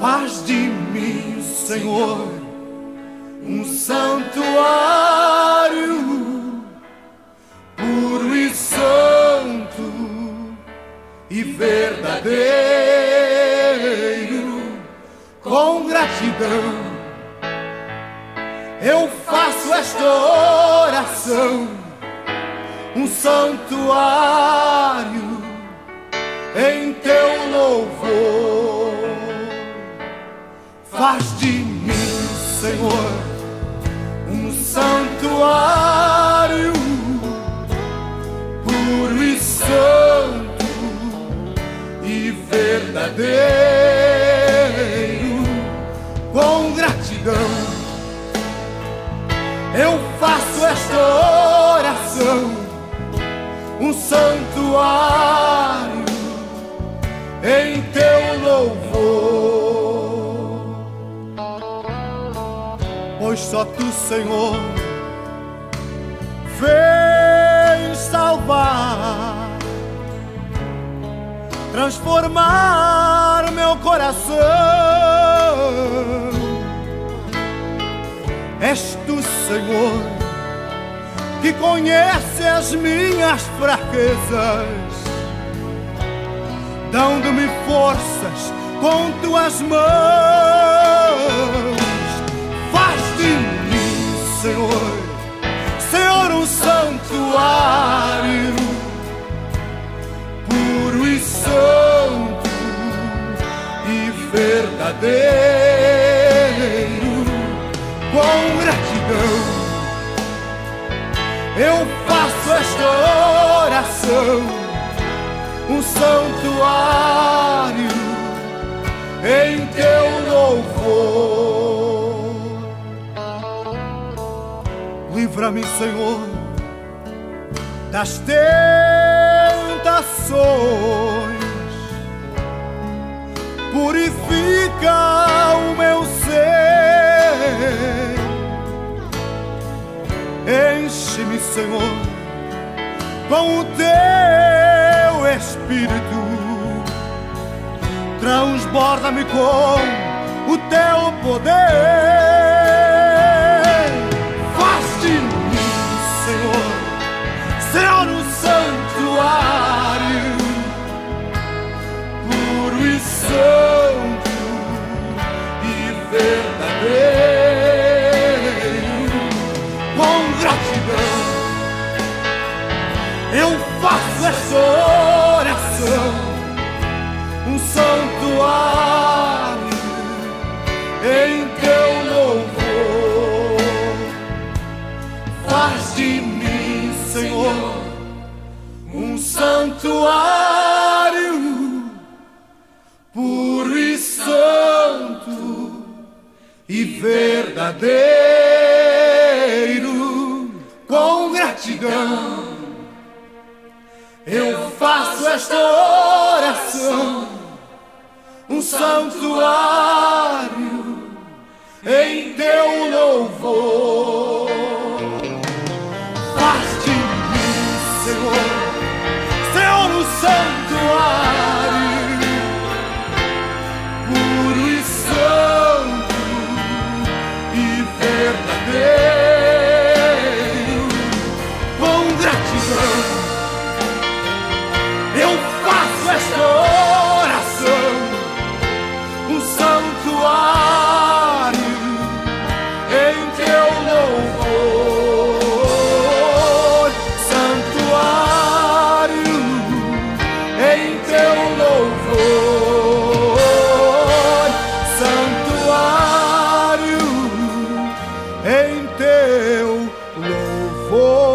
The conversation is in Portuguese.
Faz de mim, Senhor, um santuário puro e santo e verdadeiro, com gratidão. Eu faço esta oração, um santuário em teu louvor. Faz de mim, Senhor, um santuário puro e santo e verdadeiro, com gratidão. Eu faço esta oração, um santuário só tu, Senhor, vem salvar, transformar meu coração. És tu, Senhor, que conhece as minhas fraquezas, dando-me forças com tuas mãos santo e verdadeiro, com gratidão. Eu faço esta oração, um santuário em teu louvor. Livra-me, Senhor, das tentações. Purifica o meu ser. Enche-me, Senhor, com o teu espírito. Transborda-me com o teu poder. E santo e verdadeiro, com gratidão eu faço essa oração, um santuário em teu louvor, faz de mim Senhor, um santuário verdadeiro, com gratidão. Eu faço esta oração, um santuário louvor.